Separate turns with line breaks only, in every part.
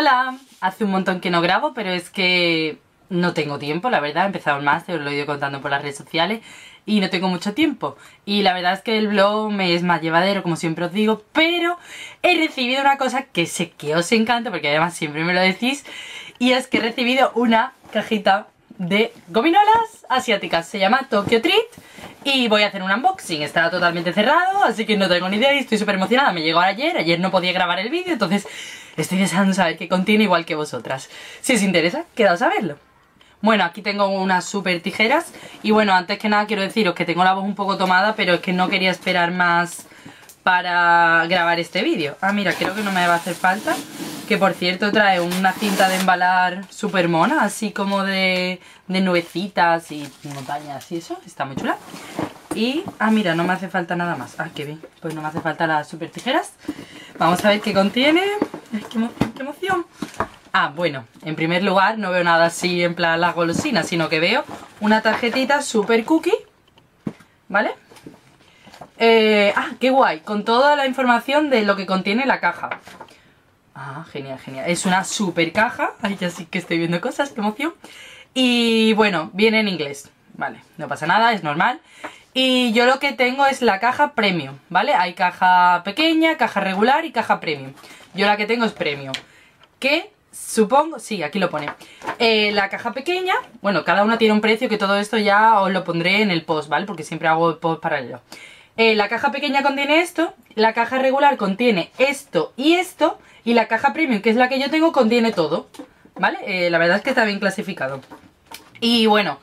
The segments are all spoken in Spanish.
Hola, hace un montón que no grabo, pero es que no tengo tiempo, la verdad, he empezado el máster, os lo he ido contando por las redes sociales y no tengo mucho tiempo. Y la verdad es que el blog me es más llevadero, como siempre os digo, pero he recibido una cosa que sé que os encanta, porque además siempre me lo decís, y es que he recibido una cajita de gominolas asiáticas, se llama Tokyo Treat y voy a hacer un unboxing, está totalmente cerrado, así que no tengo ni idea y estoy súper emocionada, me llegó ayer, ayer no podía grabar el vídeo, entonces estoy deseando saber qué contiene igual que vosotras. Si os interesa, quedaos a verlo. Bueno, aquí tengo unas super tijeras y bueno, antes que nada quiero deciros que tengo la voz un poco tomada, pero es que no quería esperar más para grabar este vídeo. Ah, mira, creo que no me va a hacer falta. Que por cierto trae una cinta de embalar super mona, así como de, de nubecitas y montañas y eso. Está muy chula. Y, ah, mira, no me hace falta nada más. Ah, qué bien. Pues no me hace falta las super tijeras. Vamos a ver qué contiene. qué, qué emoción. Ah, bueno, en primer lugar no veo nada así en plan la golosina, sino que veo una tarjetita super cookie, ¿vale? Eh, ah, qué guay, con toda la información de lo que contiene la caja. Ah, genial, genial. Es una super caja. Ay, ya sí que estoy viendo cosas, qué emoción. Y bueno, viene en inglés. Vale, no pasa nada, es normal. Y yo lo que tengo es la caja premium, ¿vale? Hay caja pequeña, caja regular y caja premium. Yo la que tengo es premium. Que supongo, sí, aquí lo pone. Eh, la caja pequeña, bueno, cada una tiene un precio que todo esto ya os lo pondré en el post, ¿vale? Porque siempre hago el post paralelo. Eh, la caja pequeña contiene esto, la caja regular contiene esto y esto, y la caja premium, que es la que yo tengo, contiene todo, ¿vale? Eh, la verdad es que está bien clasificado. Y bueno,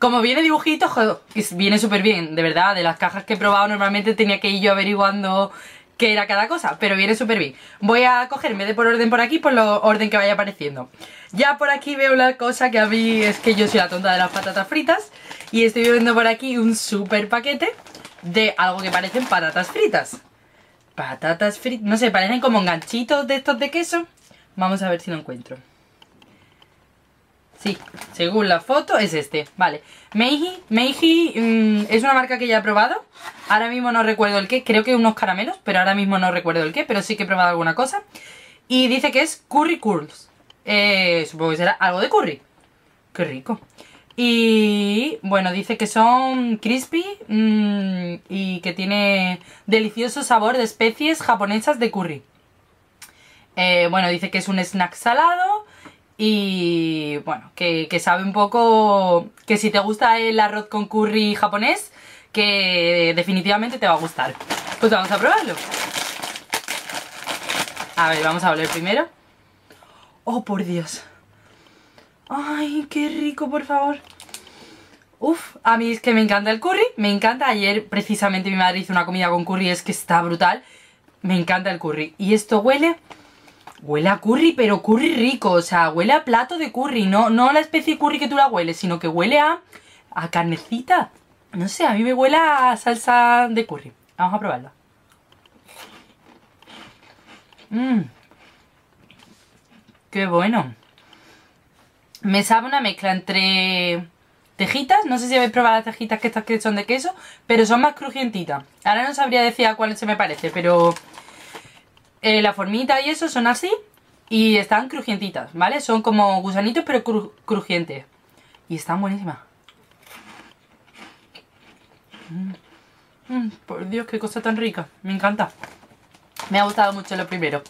como viene dibujito, joder, viene súper bien, de verdad, de las cajas que he probado normalmente tenía que ir yo averiguando qué era cada cosa, pero viene súper bien. Voy a cogerme de por orden por aquí, por lo orden que vaya apareciendo. Ya por aquí veo una cosa que a mí es que yo soy la tonta de las patatas fritas, y estoy viendo por aquí un súper paquete de algo que parecen patatas fritas. Patatas fritas, no sé, parecen como enganchitos de estos de queso. Vamos a ver si lo encuentro. Sí, según la foto es este, vale. Meiji, Meiji mm, es una marca que ya he probado. Ahora mismo no recuerdo el qué, creo que unos caramelos, pero ahora mismo no recuerdo el qué, pero sí que he probado alguna cosa. Y dice que es Curry Curls. Eh, supongo que será algo de curry. Qué rico. Y bueno, dice que son crispy mmm, y que tiene delicioso sabor de especies japonesas de curry. Eh, bueno, dice que es un snack salado y bueno, que, que, sabe un poco que si te gusta el arroz con curry japonés, que definitivamente te va a gustar. Pues vamos a probarlo. A ver, vamos a oler primero. Oh, por Dios. Ay, qué rico, por favor. Uf, a mí es que me encanta el curry, me encanta. Ayer precisamente mi madre hizo una comida con curry, es que está brutal. Me encanta el curry. Y esto huele... Huele a curry, pero curry rico, o sea, huele a plato de curry, no, no la especie de curry que tú la hueles, sino que huele a, a carnecita. No sé, a mí me huele a salsa de curry. Vamos a probarla. Mmm. Qué bueno. Me sabe una mezcla entre tejitas, no sé si habéis probado las tejitas que estas que son de queso, pero son más crujientitas. Ahora no sabría decir a cuál se me parece, pero eh, la formita y eso son así y están crujientitas, ¿vale? Son como gusanitos pero crujientes. Y están buenísimas. Mm. Mm, por Dios, qué cosa tan rica. Me encanta. Me ha gustado mucho lo primero.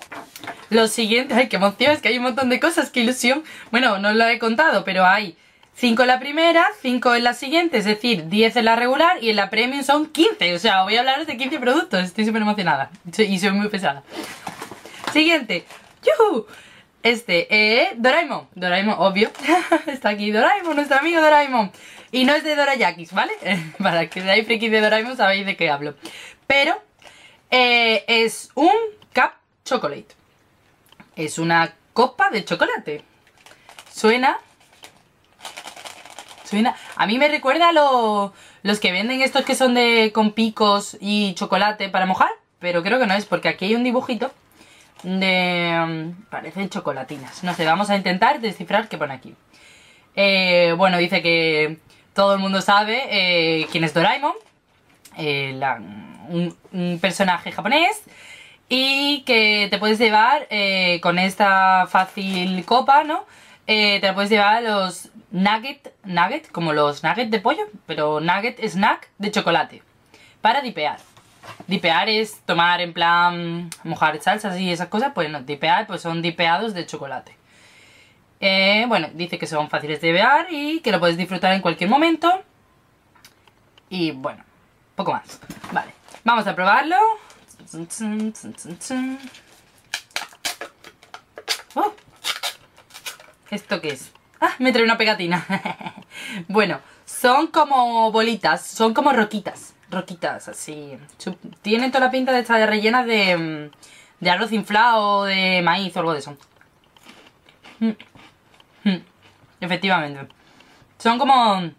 Lo siguiente, ay, qué emoción, es que hay un montón de cosas, qué ilusión. Bueno, no lo he contado, pero hay 5 en la primera, 5 en la siguiente, es decir, 10 en la regular y en la premium son 15. O sea, voy a hablaros de 15 productos, estoy súper emocionada y soy muy pesada. Siguiente, ¡yuhu! Este, eh, Doraemon, Doraemon, obvio, está aquí Doraemon, nuestro amigo Doraemon. Y no es de Dorayakis, ¿vale? Para que seáis frikis de Doraemon sabéis de qué hablo. Pero eh, es un cup chocolate. Es una copa de chocolate. Suena... Suena... A mí me recuerda a los que venden estos que son de con picos y chocolate para mojar. Pero creo que no es, porque aquí hay un dibujito de... Mm, parecen chocolatinas. No sé, vamos a intentar descifrar qué pone aquí. Eh, bueno, dice que todo el mundo sabe eh, quién es Doraemon. Eh, un, personaje japonés y que te puedes llevar eh, con esta fácil copa, ¿no? Eh, te la puedes llevar los nugget, nugget, como los nuggets de pollo, pero nugget snack de chocolate, para dipear. Dipear es tomar en plan mojar salsas y esas cosas, pues no, dipear pues son dipeados de chocolate. Eh, bueno, dice que son fáciles de beber y que lo puedes disfrutar en cualquier momento. Y bueno, poco más. Vale, vamos a probarlo. Oh. ¿Esto qué es? Ah, me trae una pegatina. bueno, son como bolitas, son como roquitas. Roquitas, así. Tienen toda la pinta de estar rellenas de, mm, de arroz inflado, de maíz o algo de eso. Mm. Mm. Efectivamente. Son como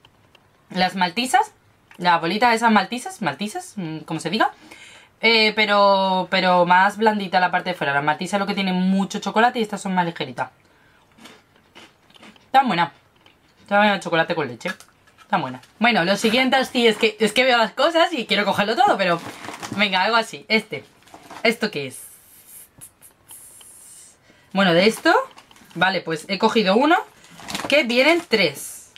las maltisas. Las bolitas esas maltisas, maltisas, como se diga. Eh, pero, pero más blandita la parte de fuera. La maltisa es lo que tiene mucho chocolate y estas son más ligeritas. Están buenas. Está buena chocolate con leche. Está buena. Bueno, lo siguiente sí es que, es que veo las cosas y quiero cogerlo todo, pero... Venga, algo así. Este. ¿Esto qué es? Bueno, de esto... Vale, pues he cogido uno que vienen tres.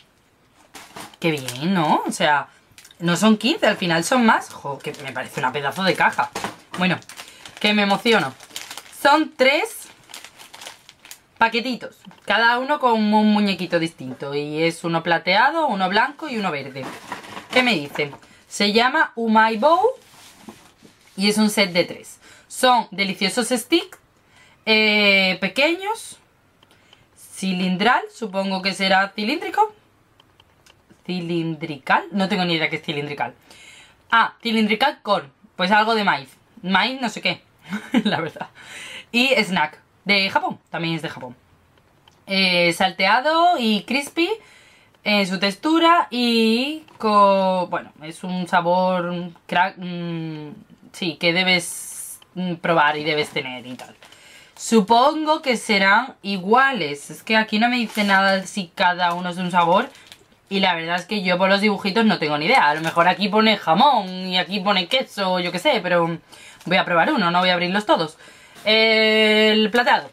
Qué bien, ¿no? O sea, no son 15, al final son más. Jo, que me parece una pedazo de caja. Bueno, que me emociono. Son tres paquetitos. Cada uno con un muñequito distinto. Y es uno plateado, uno blanco y uno verde. ¿Qué me dicen? Se llama Umai Bow. Y es un set de tres. Son deliciosos sticks. Eh, pequeños. Cilindral. Supongo que será cilíndrico cilindrical. No tengo ni idea que es cilindrical. Ah, cilindrical con, pues algo de maíz. Maíz no sé qué, la verdad. Y snack, de Japón, también es de Japón. Eh, salteado y crispy en su textura y con, bueno, es un sabor crack, mm, sí, que debes mm, probar y debes tener y tal. Supongo que serán iguales. Es que aquí no me dice nada si cada uno es de un sabor. Y la verdad es que yo por los dibujitos no tengo ni idea. A lo mejor aquí pone jamón y aquí pone queso, yo qué sé, pero voy a probar uno, no voy a abrirlos todos. El plateado.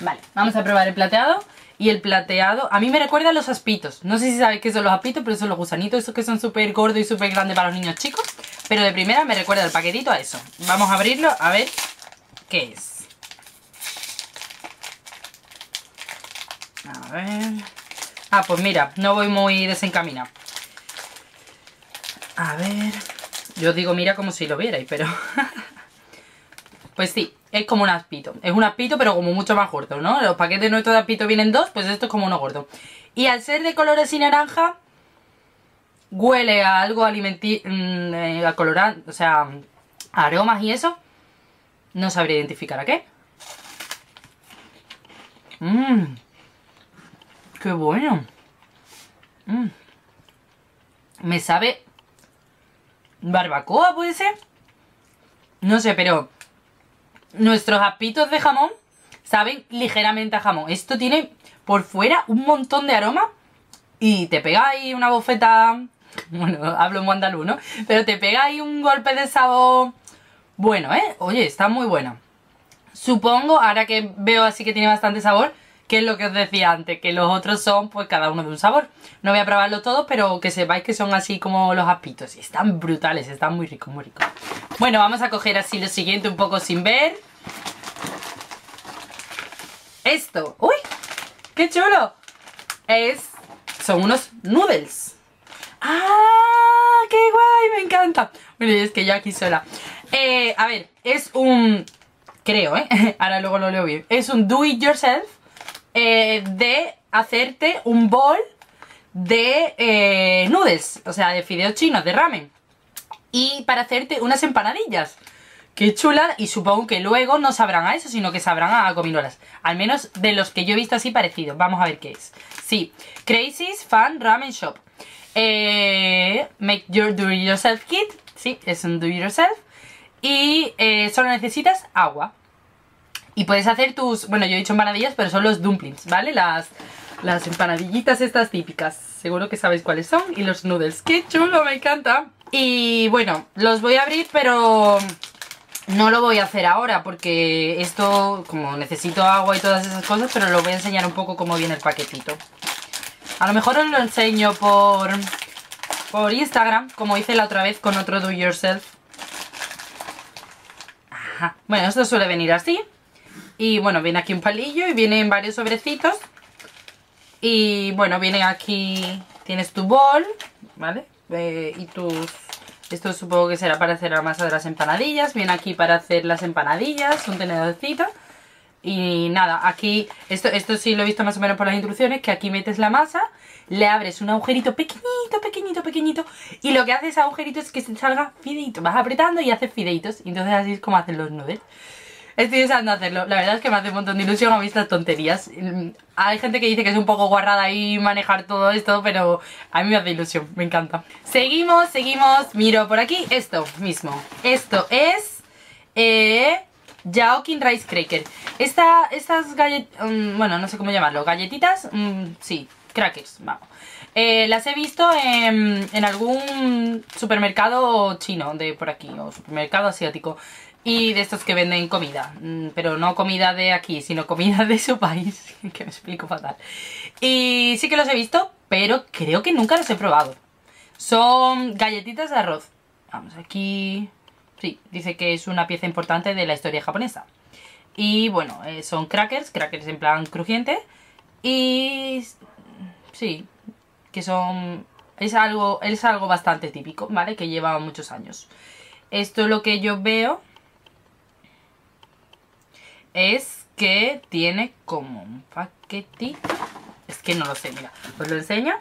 Vale, vamos a probar el plateado. Y el plateado, a mí me recuerda a los aspitos. No sé si sabéis qué son los aspitos, pero son los gusanitos, esos que son súper gordos y súper grandes para los niños chicos. Pero de primera me recuerda el paquetito a eso. Vamos a abrirlo a ver qué es. A ver... Ah, pues mira, no voy muy desencaminado. A ver... Yo digo mira como si lo vierais, pero... pues sí, es como un aspito. Es un aspito, pero como mucho más gordo, ¿no? Los paquetes nuestros de aspito vienen dos, pues esto es como uno gordo. Y al ser de color así naranja, huele a algo alimenti... Mm, eh, a colorante, o sea, aromas y eso. No sabría identificar a qué. Mmm. ¡Qué bueno! Mm. Me sabe... ¿Barbacoa puede ser? No sé, pero... Nuestros apitos de jamón saben ligeramente a jamón. Esto tiene por fuera un montón de aroma y te pega ahí una bofeta... Bueno, hablo en andaluz, ¿no? Pero te pega ahí un golpe de sabor... Bueno, ¿eh? Oye, está muy buena. Supongo, ahora que veo así que tiene bastante sabor que es lo que os decía antes, que los otros son pues cada uno de un sabor. No voy a probarlo todos, pero que sepáis que son así como los aspitos. Están brutales, están muy ricos, muy ricos. Bueno, vamos a coger así lo siguiente un poco sin ver. Esto, ¡uy! ¡Qué chulo! Es, son unos noodles. ¡Ah! ¡Qué guay! Me encanta. Bueno, es que yo aquí sola. Eh, a ver, es un... Creo, ¿eh? Ahora luego lo leo bien. Es un do it yourself eh, de hacerte un bol de eh, noodles, o sea, de fideos chinos, de ramen. Y para hacerte unas empanadillas. Qué chula, y supongo que luego no sabrán a eso, sino que sabrán a gominolas. Al menos de los que yo he visto así parecidos. Vamos a ver qué es. Sí, Crazy's Fan Ramen Shop. Eh, make your do it yourself kit. Sí, es un do it yourself. Y solo necesitas agua. Y puedes hacer tus, bueno yo he dicho empanadillas, pero son los dumplings, ¿vale? Las, las empanadillitas estas típicas, seguro que sabéis cuáles son. Y los noodles, ¡qué chulo! Me encanta. Y bueno, los voy a abrir, pero No lo voy a hacer ahora porque esto, como necesito agua y todas esas cosas, pero lo voy a enseñar un poco cómo viene el paquetito. A lo mejor os lo enseño por, por Instagram, como hice la otra vez con otro do yourself. Ajá. Bueno, esto suele venir así. Y bueno, viene aquí un palillo y vienen varios sobrecitos. Y bueno, viene aquí, tienes tu bol, ¿vale? Eh, y tus... Esto supongo que será para hacer la masa de las empanadillas. Viene aquí para hacer las empanadillas, un tenedorcito. Y nada, aquí, esto, esto sí lo he visto más o menos por las instrucciones, que aquí metes la masa, le abres un agujerito pequeñito, pequeñito, pequeñito, y lo que hace ese agujerito es que se salga fideito. Vas apretando y hace fideitos, entonces así es como hacen los nudes. Estoy deseando hacerlo. La verdad es que me hace un montón de ilusión a mí estas tonterías. Hay gente que dice que es un poco guarrada ahí manejar todo esto, pero a mí me hace ilusión, me encanta. Seguimos, seguimos. Miro por aquí esto mismo. Esto es... Eh, Yaokin Rice Cracker. Esta, estas galletitas, mm, bueno, no sé cómo llamarlo, galletitas, mm, sí, crackers, vamos. Eh, las he visto en, algún supermercado chino de por aquí, o supermercado asiático. Y de estos que venden comida, mm, pero no comida de aquí, sino comida de su país, que me explico fatal. Y sí que los he visto, pero creo que nunca los he probado. Son galletitas de arroz. Vamos, aquí... Sí, dice que es una pieza importante de la historia japonesa. Y bueno, eh, son crackers, crackers en plan crujiente. Y... Sí, que son... Es algo, es algo bastante típico, ¿vale? Que lleva muchos años. Esto es lo que yo veo es que tiene como un paquetito. Es que no lo sé, mira, os lo enseño.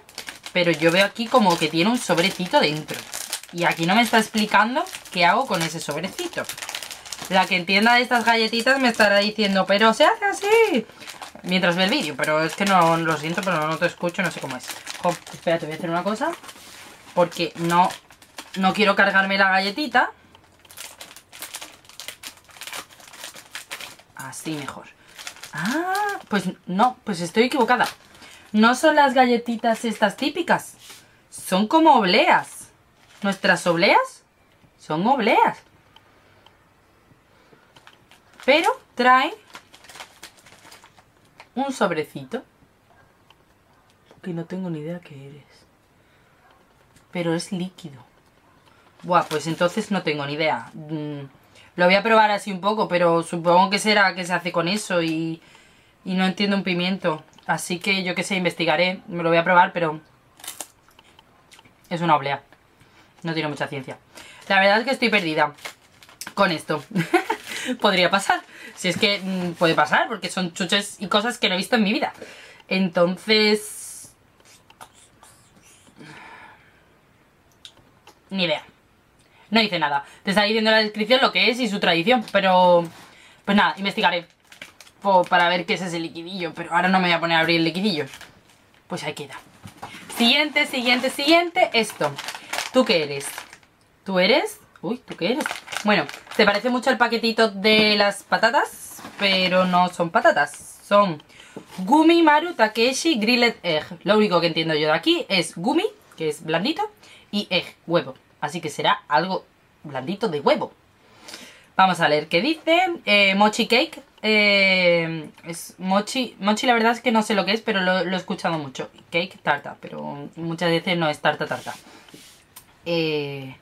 Pero yo veo aquí como que tiene un sobrecito dentro. Y aquí no me está explicando qué hago con ese sobrecito. La que entienda de estas galletitas me estará diciendo, pero se hace así. Mientras ve el vídeo, pero es que no lo siento, pero no te escucho, no sé cómo es. espera, te voy a hacer una cosa. Porque no, no quiero cargarme la galletita. Así mejor. Ah, pues no, pues estoy equivocada. No son las galletitas estas típicas. Son como obleas. Nuestras obleas son obleas. Pero traen un sobrecito. Que no tengo ni idea qué eres. Pero es líquido. Buah, pues entonces no tengo ni idea. Mm, lo voy a probar así un poco, pero supongo que será que se hace con eso y, y no entiendo un pimiento. Así que yo que sé, investigaré, me lo voy a probar, pero es una oblea. No tiene mucha ciencia. La verdad es que estoy perdida con esto. Podría pasar. Si es que mm, puede pasar, porque son chuches y cosas que no he visto en mi vida. Entonces... Ni idea. No dice nada. Te está diciendo en la descripción lo que es y su tradición, pero... Pues nada, investigaré. para ver qué es ese liquidillo. Pero ahora no me voy a poner a abrir el liquidillo. Pues ahí queda. Siguiente, siguiente, siguiente. Esto. ¿Tú qué eres? ¿Tú eres? Uy, ¿tú qué eres? Bueno, se parece mucho al paquetito de las patatas, pero no son patatas. Son Gumi Maru Takeshi Grilled Egg. Lo único que entiendo yo de aquí es Gumi, que es blandito, y egg, huevo. Así que será algo blandito de huevo. Vamos a leer qué dice. Eh, mochi cake. Eh, es mochi. Mochi la verdad es que no sé lo que es, pero lo, he escuchado mucho. Cake, tarta. Pero muchas veces no es tarta, tarta. Eh,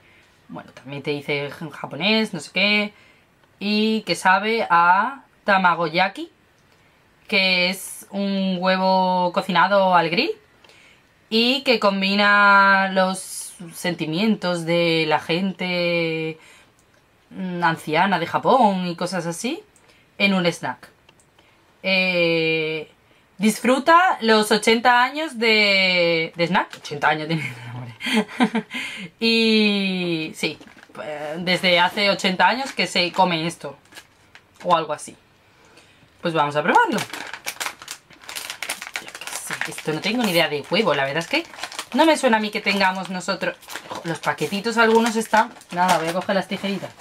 bueno, también te dice en japonés, no sé qué. Y que sabe a tamagoyaki. Que es un huevo cocinado al grill. Y que combina los sentimientos de la gente mm, anciana de Japón y cosas así en un snack. Eh, disfruta los 80 años de, de snack. 80 años tiene y sí, desde hace 80 años que se come esto. O algo así. Pues vamos a probarlo. Esto no tengo ni idea de huevo, la verdad es que no me suena a mí que tengamos nosotros... Los paquetitos algunos están... Nada, voy a coger las tijeritas.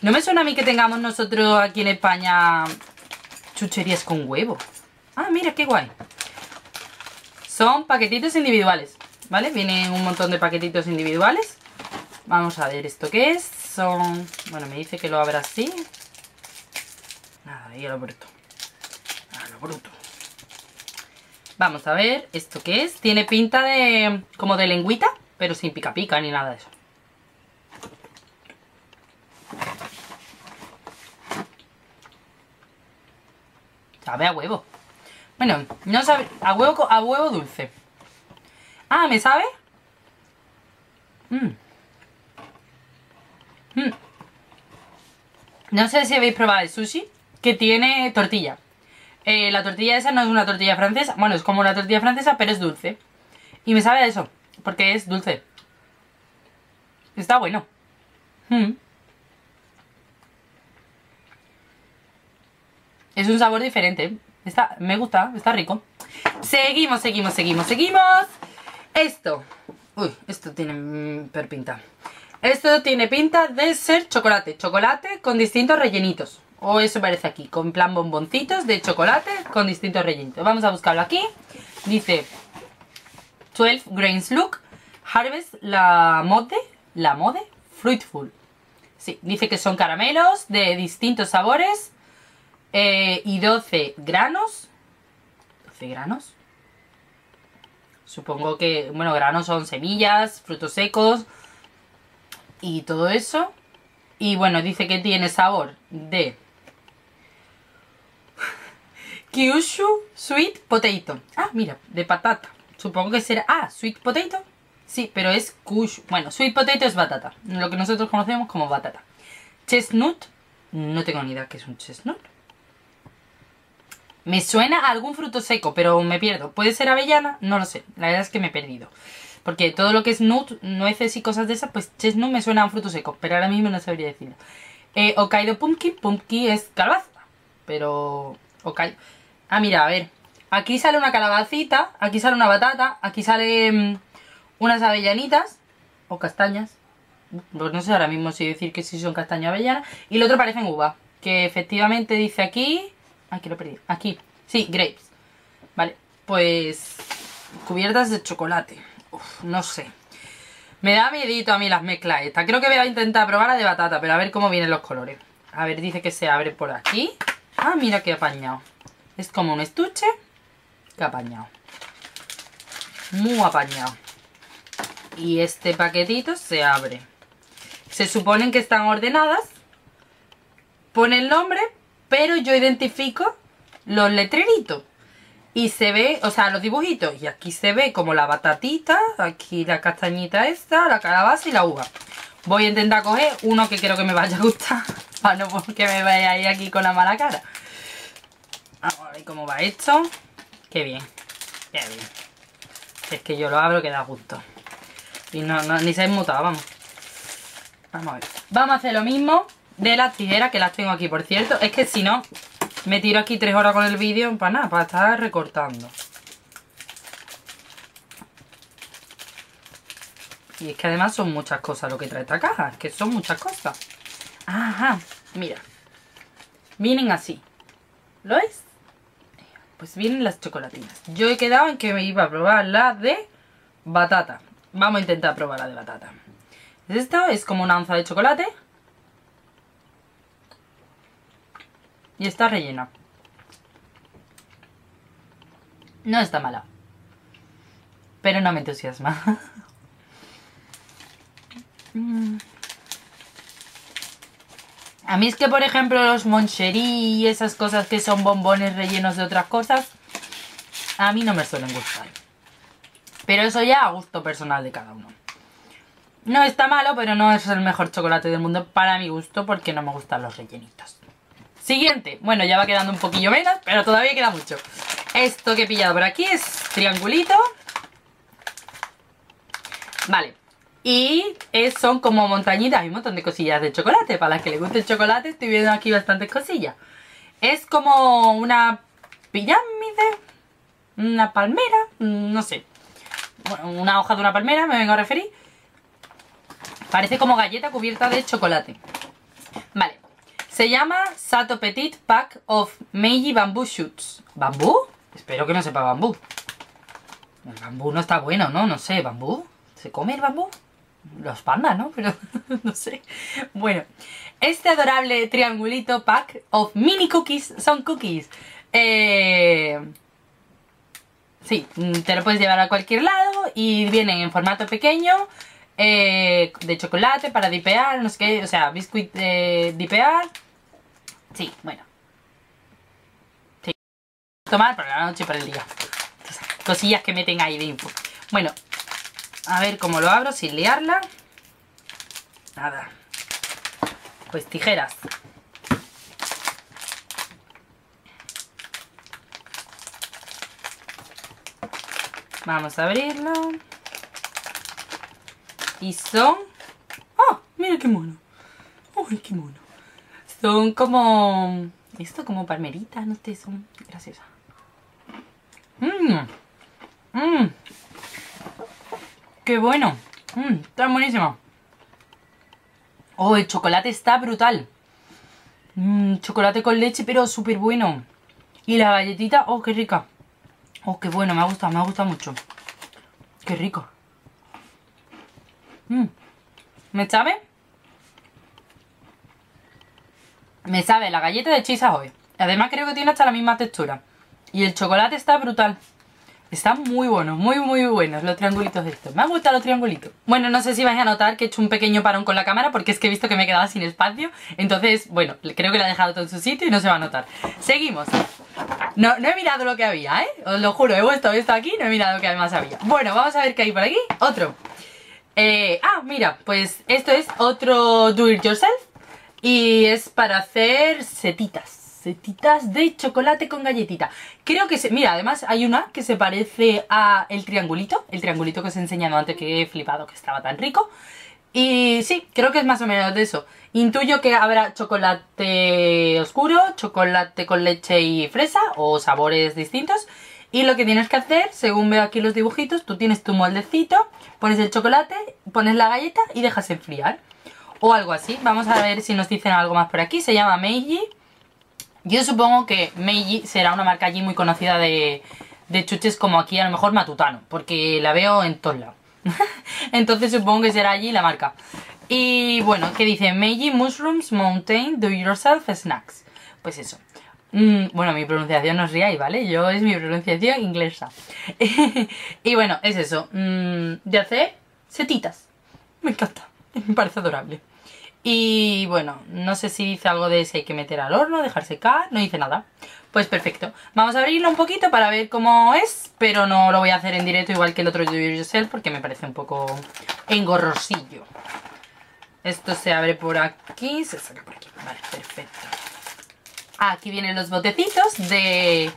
No me suena a mí que tengamos nosotros aquí en España chucherías con huevo. Ah, mira, qué guay. Son paquetitos individuales, ¿vale? Vienen un montón de paquetitos individuales. Vamos a ver esto qué es. son... Bueno, me dice que lo abra así. Nada, ahí a lo bruto. A lo bruto. Vamos a ver, ¿esto qué es? Tiene pinta de... como de lengüita, pero sin pica pica ni nada de eso. Sabe a huevo. Bueno, no sabe... A huevo, a huevo dulce. Ah, ¿me sabe? Mmm. No sé si habéis probado el sushi, que tiene tortilla. Eh, la tortilla esa no es una tortilla francesa, bueno, es como una tortilla francesa, pero es dulce. Y me sabe a eso, porque es dulce. Está bueno. Mm. Es un sabor diferente. Está, me gusta, está rico. Seguimos, seguimos, seguimos, seguimos. Esto. Uy, esto tiene mm, perpinta. Esto tiene pinta de ser chocolate. Chocolate con distintos rellenitos. O eso parece aquí, con plan bomboncitos de chocolate con distintos rellenitos. Vamos a buscarlo aquí. Dice 12 Grains Look Harvest la mode, la mode Fruitful. Sí, dice que son caramelos de distintos sabores eh, y 12 granos. 12 granos. Supongo que, bueno, granos son semillas, frutos secos, y todo eso. Y bueno, dice que tiene sabor de Kyushu Sweet Potato. Ah, mira, de patata. Supongo que será... Ah, Sweet Potato. Sí, pero es Kyushu. Bueno, Sweet Potato es batata. Lo que nosotros conocemos como batata. Chestnut. No tengo ni idea qué es un chestnut. Me suena a algún fruto seco, pero me pierdo. ¿Puede ser avellana? No lo sé. La verdad es que me he perdido. Porque todo lo que es nut, nueces y cosas de esas, pues chestnut me suena a un fruto seco. Pero ahora mismo no sabría decirlo. Eh, Hokkaido Pumpkin. Pumpkin es calabaza. Pero... Hokkaido... Ah, mira, a ver. Aquí sale una calabacita. Aquí sale una batata. Aquí salen mm, unas avellanitas. O castañas. Pues no sé ahora mismo si decir que sí son castañas avellanas. Y el otro parecen uva. Que efectivamente dice aquí... Aquí lo he perdido. Aquí. Sí, grapes. Vale. Pues... Cubiertas de chocolate no sé. Me da miedito a mí las mezclas estas. Creo que voy a intentar probar la de batata, pero a ver cómo vienen los colores. A ver, dice que se abre por aquí. Ah, mira qué apañado. Es como un estuche que apañado. Muy apañado. Y este paquetito se abre. Se suponen que están ordenadas. Pone el nombre, pero yo identifico los letreritos. Y se ve, o sea, los dibujitos. Y aquí se ve como la batatita, aquí la castañita esta, la calabaza y la uva. Voy a intentar coger uno que creo que me vaya a gustar. Para no porque me vaya a ir aquí con la mala cara. Ver cómo va esto. Qué bien. Qué bien. Es que yo lo abro que da gusto. Y no, ni se ha inmutado, vamos. Vamos a ver. Vamos a hacer lo mismo de las tijeras, que las tengo aquí, por cierto. Es que si no, me tiro aquí tres horas con el vídeo para nada, para estar recortando. Y es que además son muchas cosas lo que trae esta caja. Es que son muchas cosas. Ajá, mira. Vienen así. ¿Lo veis? Pues vienen las chocolatinas. Yo he quedado en que me iba a probar la de batata. Vamos a intentar probar la de batata. Esta es como una onza de chocolate. Y está rellena. No está mala. Pero no me entusiasma. A mí es que, por ejemplo, los moncherí y esas cosas que son bombones rellenos de otras cosas, a mí no me suelen gustar. Pero eso ya a gusto personal de cada uno. No está malo, pero no es el mejor chocolate del mundo para mi gusto porque no me gustan los rellenitos. Siguiente. Bueno, ya va quedando un poquillo menos, pero todavía queda mucho. Esto que he pillado por aquí es triangulito. Vale. Y son como montañitas y un montón de cosillas de chocolate. Para las que les guste el chocolate, estoy viendo aquí bastantes cosillas. Es como una pirámide, una palmera, no sé. una hoja de una palmera, me vengo a referir. Parece como galleta cubierta de chocolate. Vale, se llama Sato Petit Pack of Meiji Bamboo Shoots. ¿Bambú? Espero que no sepa bambú. El bambú no está bueno, ¿no? No sé, ¿bambú? ¿Se come el bambú? Los pandas, ¿no? Pero no sé. Bueno, este adorable triangulito pack of mini cookies son cookies. Eh... Sí, te lo puedes llevar a cualquier lado y vienen en formato pequeño, eh, de chocolate para dipear, no sé qué, o sea, biscuit dipear. Sí, bueno. Sí. Tomar para la noche y para el día. Cosillas que meten ahí de info. Bueno, a ver cómo lo abro sin liarla. Nada. Pues tijeras. Vamos a abrirlo. Y son... ¡Oh! Mira qué mono. ¡Uy, qué mono! Son como... Esto como palmeritas, no sé, son graciosas. Mmm. Mmm. ¡Qué bueno! Mmm, está buenísimo. Oh, el chocolate está brutal. Mmm, chocolate con leche, pero súper bueno. Y la galletita, oh, qué rica. Oh, qué bueno, me ha gustado, me ha gustado mucho. Qué rico. Mmm. ¿Me sabe? Me sabe la galleta de cheese hoy. Además creo que tiene hasta la misma textura. Y el chocolate está brutal. Están muy buenos, muy muy buenos los triangulitos de estos. Me han gustado los triangulitos. Bueno, no sé si vais a notar que he hecho un pequeño parón con la cámara porque es que he visto que me quedaba sin espacio. Entonces, bueno, creo que la he dejado todo en su sitio y no se va a notar. Seguimos. No, no he mirado lo que había, ¿eh? Os lo juro, he puesto esto aquí no he mirado lo que además había. Bueno, vamos a ver qué hay por aquí. Otro. Eh, ah, mira, pues esto es otro do it yourself y es para hacer setitas de chocolate con galletita. Creo que se... Mira, además hay una que se parece a el triangulito. El triangulito que os he enseñado antes que he flipado que estaba tan rico. Y sí, creo que es más o menos de eso. Intuyo que habrá chocolate oscuro, chocolate con leche y fresa o sabores distintos. Y lo que tienes que hacer, según veo aquí los dibujitos, tú tienes tu moldecito, pones el chocolate, pones la galleta y dejas enfriar. O algo así. Vamos a ver si nos dicen algo más por aquí. Se llama Meiji yo supongo que Meiji será una marca allí muy conocida de, chuches como aquí a lo mejor Matutano, porque la veo en todos lados. Entonces supongo que será allí la marca. Y bueno, ¿qué dice? Meiji Mushrooms Mountain Do Yourself Snacks. Pues eso. Mm, bueno, mi pronunciación no os riáis, ¿vale? Yo es mi pronunciación inglesa. y bueno, es eso. Mm, de hacer setitas. Me encanta. Me parece adorable. Y bueno, no sé si dice algo de si hay que meter al horno, dejar secar, no dice nada. Pues perfecto. Vamos a abrirlo un poquito para ver cómo es, pero no lo voy a hacer en directo igual que el otro Do Yourself porque me parece un poco engorrosillo. Esto se abre por aquí, se saca por aquí. Vale, perfecto. Aquí vienen los botecitos de,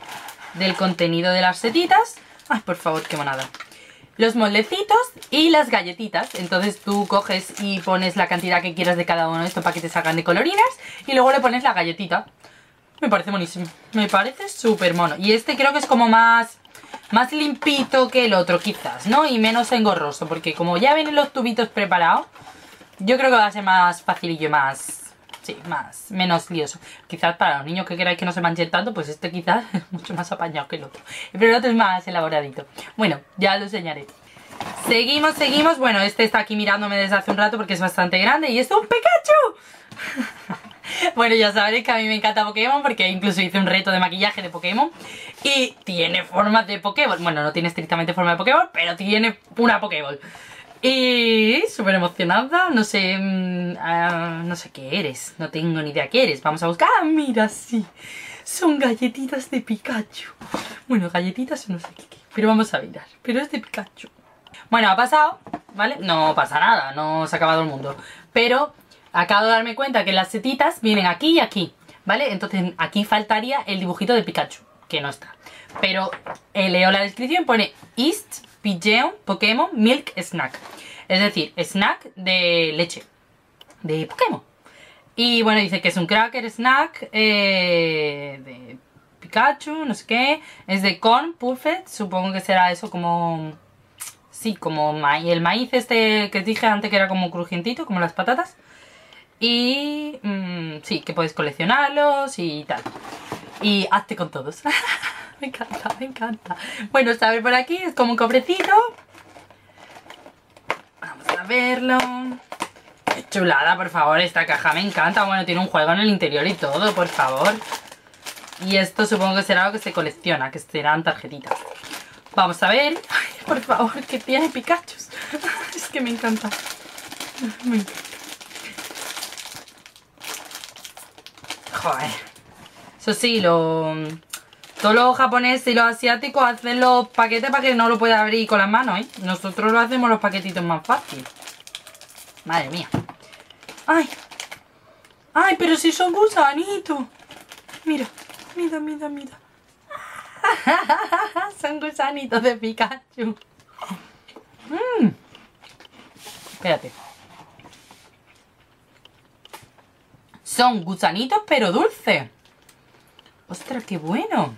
del contenido de las setitas. Ay, por favor, qué monada los moldecitos y las galletitas. Entonces tú coges y pones la cantidad que quieras de cada uno de estos para que te salgan de colorinas y luego le pones la galletita. Me parece buenísimo. Me parece súper mono. Y este creo que es como más, más limpito que el otro quizás, ¿no? Y menos engorroso porque como ya vienen los tubitos preparados, yo creo que va a ser más facilillo, más... Sí, más, menos lioso. Quizás para los niños que queráis que no se manchen tanto, pues este quizás es mucho más apañado que el otro. Pero el otro es más elaboradito. Bueno, ya lo enseñaré. Seguimos, seguimos. Bueno, este está aquí mirándome desde hace un rato porque es bastante grande. ¡Y es un Pikachu! bueno, ya sabéis que a mí me encanta Pokémon porque incluso hice un reto de maquillaje de Pokémon. Y tiene forma de Pokéball. Bueno, no tiene estrictamente forma de Pokéball, pero tiene una Pokéball. Y súper emocionada, no sé, mm, ah, no sé qué eres, no tengo ni idea qué eres. Vamos a buscar, ah, mira, sí, son galletitas de Pikachu. Bueno, galletitas no sé qué, pero vamos a mirar, pero es de Pikachu. Bueno, ha pasado, ¿vale? No pasa nada, no se ha acabado el mundo. Pero acabo de darme cuenta que las setitas vienen aquí y aquí, ¿vale? Entonces aquí faltaría el dibujito de Pikachu, que no está. Pero eh, leo la descripción, pone East Pigeon Pokémon Milk Snack. Es decir, snack de leche. De Pokémon. Y bueno, dice que es un cracker snack eh, de Pikachu, no sé qué. Es de corn puffet. Supongo que será eso como... Sí, como el maíz este que dije antes que era como crujientito, como las patatas. Y mm, sí, que puedes coleccionarlos y tal. Y hazte con todos. me encanta, me encanta. Bueno, está a ver por aquí, es como un cobrecito. Vamos a verlo. Qué chulada, por favor, esta caja me encanta. Bueno, tiene un juego en el interior y todo, por favor. Y esto supongo que será algo que se colecciona, que serán tarjetitas. Vamos a ver. Ay, por favor, que tiene Pikachu. Es que me encanta. Me encanta. Joder. Eso sí, lo... Todos los japoneses y los asiáticos hacen los paquetes para que no lo pueda abrir con las manos, ¿eh? Nosotros lo hacemos los paquetitos más fácil. Madre mía. ¡Ay! ¡Ay, pero si son gusanitos! Mira, mira, mira, mira. son gusanitos de Pikachu. Mmm. Espérate. Son gusanitos pero dulces. ¡Ostras, qué bueno!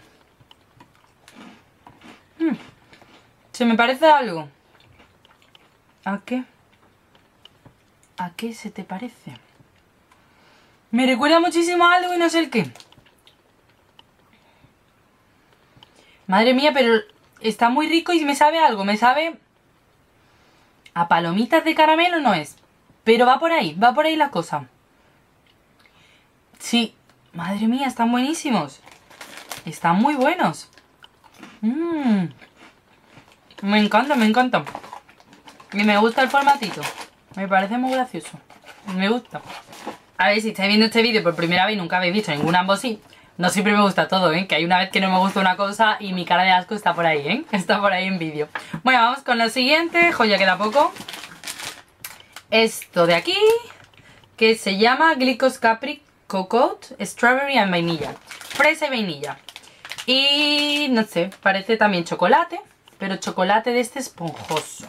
Mm. ¿Se me parece algo? ¿A qué? ¿A qué se te parece? Me recuerda muchísimo a algo y no sé el qué. Madre mía, pero está muy rico y me sabe algo. Me sabe... A palomitas de caramelo no es. Pero va por ahí, va por ahí la cosa. Sí. Madre mía, están buenísimos. Están muy buenos. Mmm. Me encanta, me encanta. Y me gusta el formatito. Me parece muy gracioso. Me gusta. A ver, si estáis viendo este vídeo por primera vez nunca habéis visto ningún unboxing, no siempre me gusta todo, ¿eh? Que hay una vez que no me gusta una cosa y mi cara de asco está por ahí, ¿eh? Está por ahí en vídeo. Bueno, vamos con la siguiente. Joya, queda poco. Esto de aquí, que se llama Glicos Capri Cocotte Strawberry and Vainilla. Fresa y vainilla. Y no sé, parece también chocolate, pero chocolate de este esponjoso.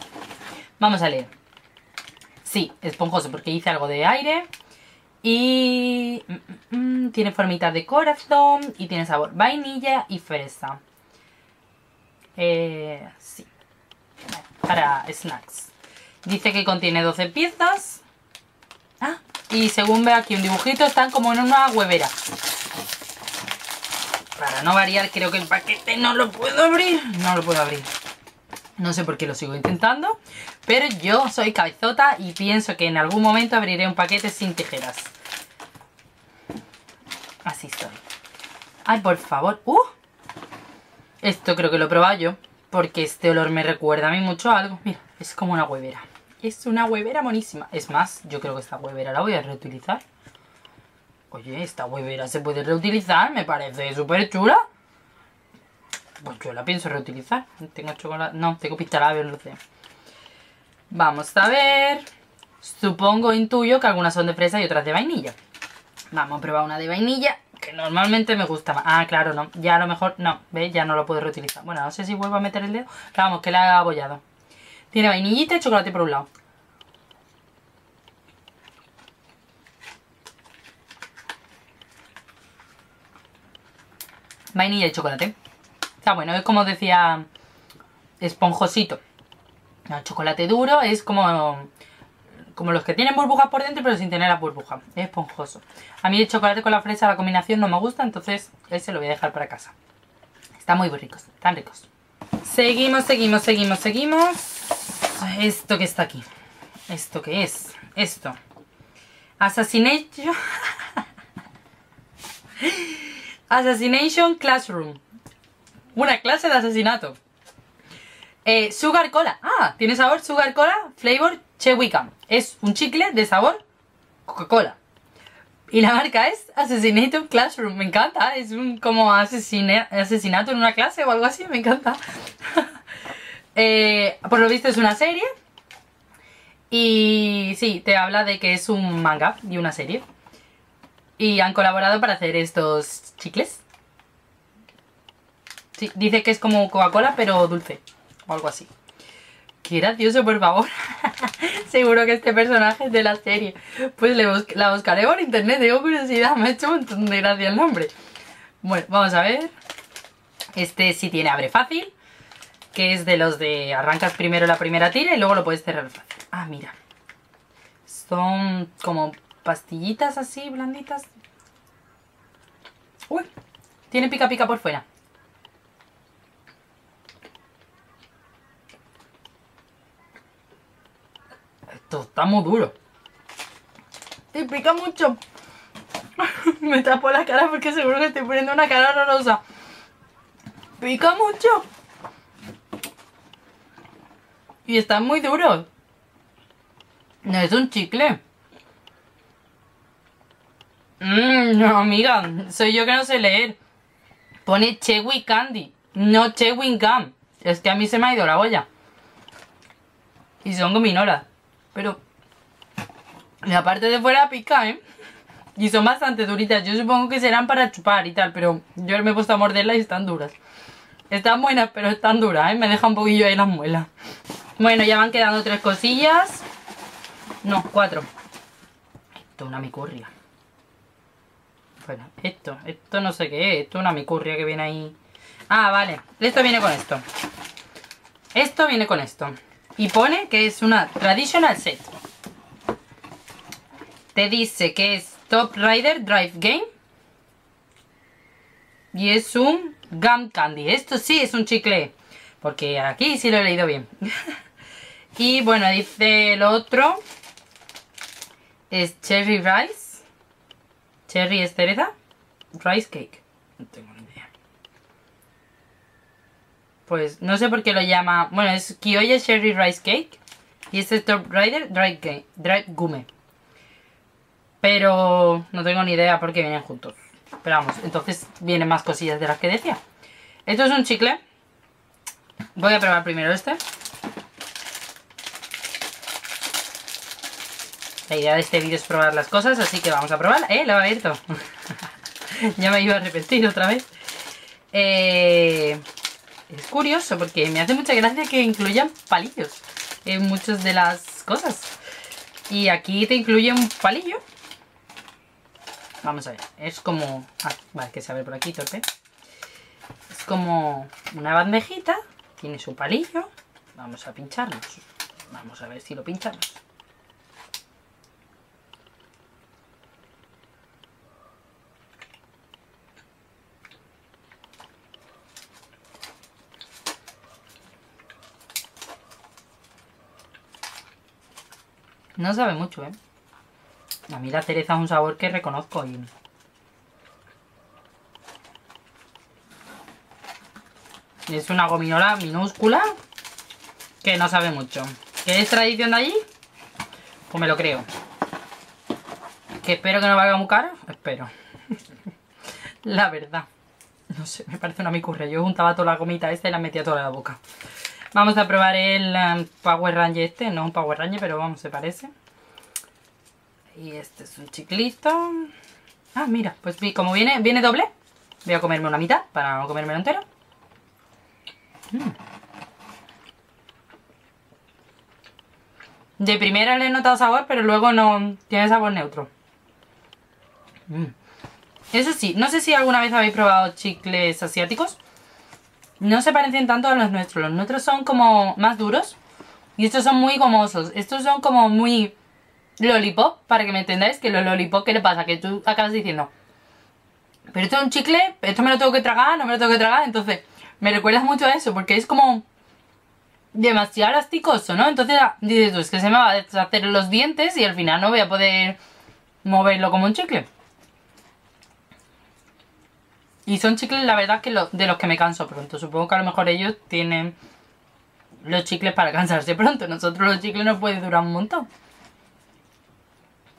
Vamos a leer. Sí, esponjoso porque hice algo de aire. Y mm, mm, mm, tiene formita de corazón y tiene sabor vainilla y fresa. Eh, sí, para snacks. Dice que contiene 12 piezas. Ah, y según veo aquí un dibujito, están como en una huevera. Para no variar, creo que el paquete no lo puedo abrir. No lo puedo abrir. No sé por qué lo sigo intentando. Pero yo soy cabezota y pienso que en algún momento abriré un paquete sin tijeras. Así estoy. Ay, por favor. ¡Uh! Esto creo que lo he probado yo. Porque este olor me recuerda a mí mucho a algo. Mira, es como una huevera. Es una huevera monísima. Es más, yo creo que esta huevera la voy a reutilizar. Oye, esta huevera se puede reutilizar, me parece súper chula. Pues yo la pienso reutilizar. Tengo chocolate. No, tengo pistalabios, no sé. Vamos a ver. Supongo, intuyo que algunas son de fresa y otras de vainilla. Vamos a probar una de vainilla, que normalmente me gusta más. Ah, claro, no. Ya a lo mejor, no, ¿veis? Ya no lo puedo reutilizar. Bueno, no sé si vuelvo a meter el dedo. Pero vamos, que la he abollado. Tiene vainillita y chocolate por un lado. Vainilla y chocolate. Está bueno, es como decía, esponjosito. El chocolate duro es como, como los que tienen burbujas por dentro pero sin tener la burbuja. Es esponjoso. A mí el chocolate con la fresa, la combinación no me gusta, entonces ese lo voy a dejar para casa. Están muy ricos, están ricos. Seguimos, seguimos, seguimos, seguimos. Esto que está aquí. ¿Esto qué es? Esto. Assassination. Assassination Classroom. Una clase de asesinato. Eh, sugar Cola. Ah, tiene sabor Sugar Cola Flavor Chewicam. Es un chicle de sabor Coca-Cola. Y la marca es Assassination Classroom. Me encanta. Es un como asesinato en una clase o algo así. Me encanta. eh, por lo visto es una serie. Y sí, te habla de que es un manga y una serie. Y han colaborado para hacer estos chicles. Sí, dice que es como Coca-Cola pero dulce. O algo así. Qué gracioso, por favor. Seguro que este personaje es de la serie. Pues la buscaré por internet, tengo curiosidad. Me ha hecho un montón de gracia el nombre. Bueno, vamos a ver. Este sí tiene abre fácil. Que es de los de arrancas primero la primera tira y luego lo puedes cerrar fácil. Ah, mira. Son como pastillitas así, blanditas. Uy, tiene pica pica por fuera. Esto está muy duro. Y pica mucho. Me tapo la cara porque seguro que estoy poniendo una cara horrorosa. Pica mucho. Y está muy duro. No es un chicle. Mmm, no, amiga. Soy yo que no sé leer. Pone Chewy Candy, no Chewing Gum. Es que a mí se me ha ido la olla. Y son gominolas. Pero la parte de fuera pica, ¿eh? Y son bastante duritas. Yo supongo que serán para chupar y tal, pero yo me he puesto a morderlas y están duras. Están buenas, pero están duras, ¿eh? Me deja un poquillo ahí las muelas. Bueno, ya van quedando tres cosillas. No, cuatro. Esto es una micurria. Bueno, esto, esto no sé qué es. Esto es una micurria que viene ahí. Ah, vale. Esto viene con esto. Esto viene con esto. Y pone que es una traditional set. Te dice que es Top Rider Drive Game. Y es un Gum Candy. Esto sí es un chicle. Porque aquí sí lo he leído bien. y bueno, dice lo otro. Es Cherry Rice. Cherry es cereza. Rice Cake. No tengo ni idea. Pues no sé por qué lo llama... Bueno, es Kiyoya Cherry Rice Cake. Y este es Top Rider Dry, Gume. Pero no tengo ni idea por qué vienen juntos. Pero vamos, entonces vienen más cosillas de las que decía. Esto es un chicle. Voy a probar primero este. La idea de este vídeo es probar las cosas, así que vamos a probar. ¡Eh! Lo he abierto. ya me iba a repetir otra vez. Eh, es curioso porque me hace mucha gracia que incluyan palillos en muchas de las cosas. Y aquí te incluye un palillo. Vamos a ver. Es como... Ah, vale, que se abre por aquí, torpe. Es como una bandejita. Tiene su palillo. Vamos a pincharlos. Vamos a ver si lo pinchamos. No sabe mucho, ¿eh? A mí la cereza es un sabor que reconozco y... Es una gominola minúscula que no sabe mucho. ¿Qué es tradición de allí? Pues me lo creo. Que espero que no valga muy caro. Espero. la verdad. No sé, me parece una micurria. Yo juntaba toda la gomita esta y la metía toda en la boca. Vamos a probar el um, Power Ranger este. No un Power Ranger, pero vamos, se parece. Y este es un chiclito. Ah, mira, pues como viene, viene doble, voy a comerme una mitad para no comérmelo entero. Mm. De primera le he notado sabor, pero luego no tiene sabor neutro. Mm. Eso sí, no sé si alguna vez habéis probado chicles asiáticos. No se parecen tanto a los nuestros. Los nuestros son como más duros. Y estos son muy gomosos. Estos son como muy lollipop, para que me entendáis, que los lollipop, ¿qué le pasa? Que tú acabas diciendo, pero esto es un chicle, esto me lo tengo que tragar, no me lo tengo que tragar, entonces me recuerdas mucho a eso, porque es como demasiado elasticoso, ¿no? Entonces dices tú, es que se me va a deshacer los dientes y al final no voy a poder moverlo como un chicle. Y son chicles, la verdad, que de los que me canso pronto. Supongo que a lo mejor ellos tienen los chicles para cansarse pronto. Nosotros los chicles nos puede durar un montón.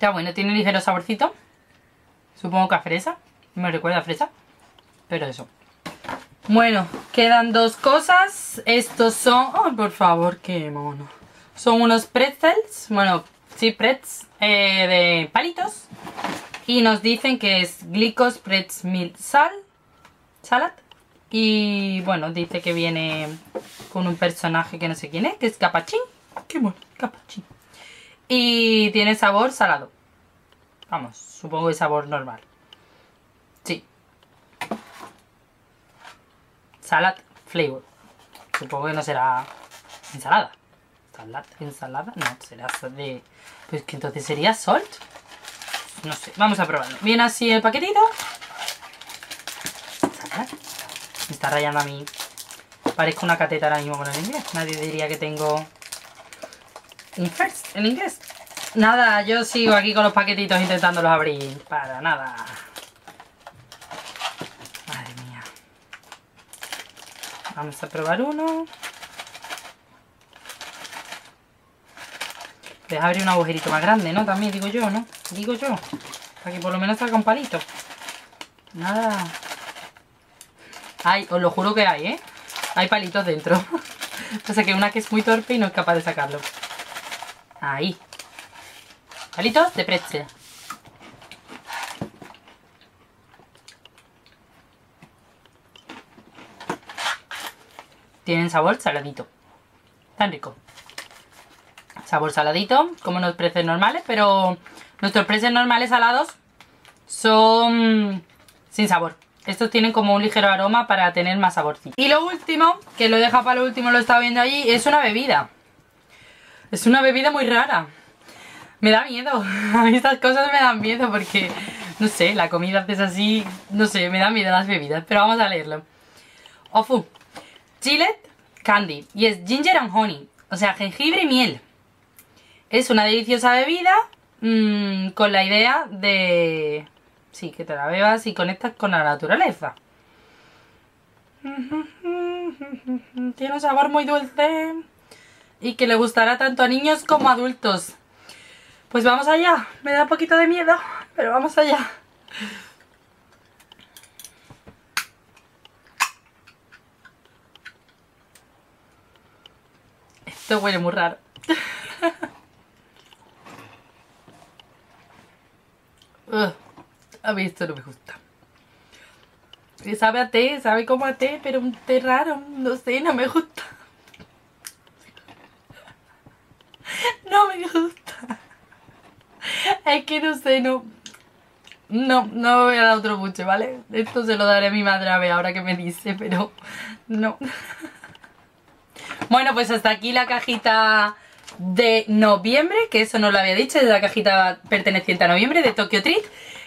Ya bueno, tiene ligero saborcito. Supongo que a fresa. Me recuerda a fresa. Pero eso. Bueno, quedan dos cosas. Estos son... ¡Ay, por favor, qué mono! Son unos pretzels. Bueno, sí, pretz. Eh, de palitos. Y nos dicen que es Glicos Pretz Milk Sal. Salad. Y bueno, dice que viene con un personaje que no sé quién es, que es Capachín. ¡Qué mono! Capachín. Y tiene sabor salado. Vamos, supongo que sabor normal. Sí. Salad flavor. Supongo que no será ensalada. Salad, ensalada. No, será de... Pues que entonces sería salt. No sé, vamos a probarlo. Viene así el paquetito. Me está rayando a mí. Parezco una cateta ahora mismo con el inglés. Nadie diría que tengo in first, en inglés. Nada, yo sigo aquí con los paquetitos intentándolos abrir. Para nada. Madre mía. Vamos a probar uno. Deja abrir un agujerito más grande, ¿no? También digo yo, ¿no? Digo yo. Para que por lo menos salga un palito. Nada. Ay, os lo juro que hay, ¿eh? Hay palitos dentro. o sea que una que es muy torpe y no es capaz de sacarlo. Ahí. Palitos de pretzel. Tienen sabor saladito. Tan rico. Sabor saladito, como los pretzels normales, pero nuestros pretzels normales salados son sin sabor. Estos tienen como un ligero aroma para tener más saborcito. Y lo último, que lo he dejado para lo último, lo estaba viendo allí, es una bebida. Es una bebida muy rara. Me da miedo. A mí estas cosas me dan miedo porque, no sé, la comida es así, no sé, me da miedo las bebidas. Pero vamos a leerlo. Ofu. Gillette Candy. Y es ginger and honey. O sea, jengibre y miel. Es una deliciosa bebida mmm, con la idea de Sí, que te la bebas y conectas con la naturaleza. Tiene un sabor muy dulce y que le gustará tanto a niños como a adultos. Pues vamos allá. Me da un poquito de miedo, pero vamos allá. Esto huele muy raro. A mí esto no me gusta. Sabe a té, sabe como a té, pero un té raro, no sé, no me gusta. No me gusta. Es que no sé, no... No, no voy a dar otro buche, ¿vale? Esto se lo daré a mi madre a ver ahora que me dice, pero no. Bueno, pues hasta aquí la cajita de noviembre, que eso no lo había dicho, es la cajita perteneciente a noviembre de Tokyo Treat.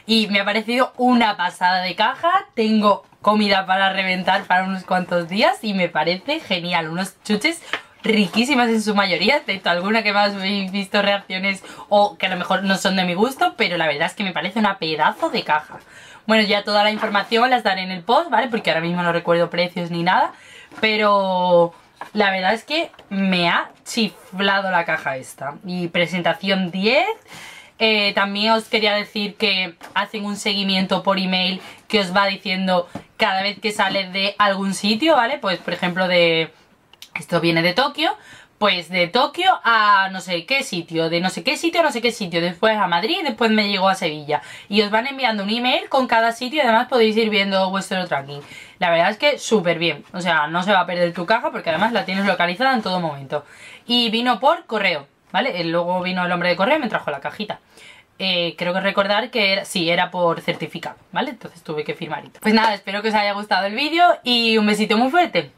Y me ha parecido una pasada de caja. Tengo comida para reventar para unos cuantos días y me parece genial. Unos chuches riquísimas en su mayoría, excepto alguna que más habéis visto reacciones o que a lo mejor no son de mi gusto, pero la verdad es que me parece una pedazo de caja. Bueno, ya toda la información las daré en el post, ¿vale? Porque ahora mismo no recuerdo precios ni nada, pero la verdad es que me ha chiflado la caja esta. Y presentación 10 eh, también os quería decir que hacen un seguimiento por email que os va diciendo cada vez que sale de algún sitio, ¿vale? Pues por ejemplo de... Esto viene de Tokio, pues de Tokio a no sé qué sitio, de no sé qué sitio a no sé qué sitio, después a Madrid y después me llegó a Sevilla. Y os van enviando un email con cada sitio y además podéis ir viendo vuestro tracking. La verdad es que súper bien, o sea, no se va a perder tu caja porque además la tienes localizada en todo momento. Y vino por correo, ¿vale? Luego vino el hombre de correo y me trajo la cajita. Eh, creo que recordar que era, sí, era por certificado, ¿vale? Entonces tuve que firmar. Pues nada, espero que os haya gustado el vídeo y un besito muy fuerte.